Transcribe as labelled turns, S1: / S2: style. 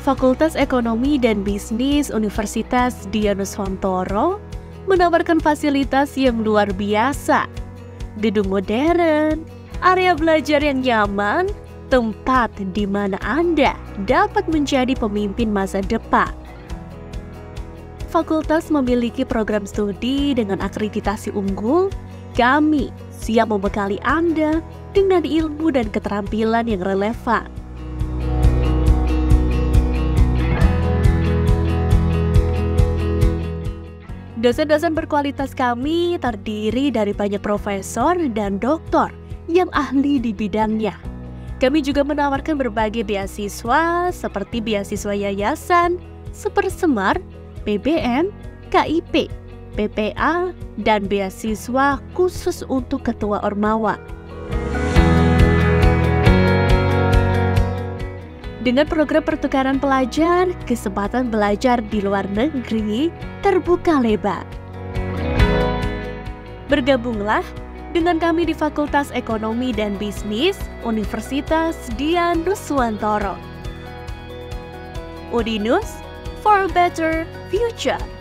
S1: Fakultas Ekonomi dan Bisnis Universitas Dianuswantoro menawarkan fasilitas yang luar biasa. Gedung modern, area belajar yang nyaman, tempat di mana Anda dapat menjadi pemimpin masa depan. Fakultas memiliki program studi dengan akreditasi unggul. Kami siap membekali Anda dengan ilmu dan keterampilan yang relevan. Dosen-dosen berkualitas kami terdiri dari banyak profesor dan doktor yang ahli di bidangnya. Kami juga menawarkan berbagai beasiswa seperti beasiswa yayasan, sepersemar, PBM, KIP, PPA, dan beasiswa khusus untuk ketua Ormawa. Dengan program pertukaran pelajar, kesempatan belajar di luar negeri terbuka lebar. Bergabunglah dengan kami di Fakultas Ekonomi dan Bisnis Universitas Dian Nuswantoro. Udinus for a better future.